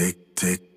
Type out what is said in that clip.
tick, tick.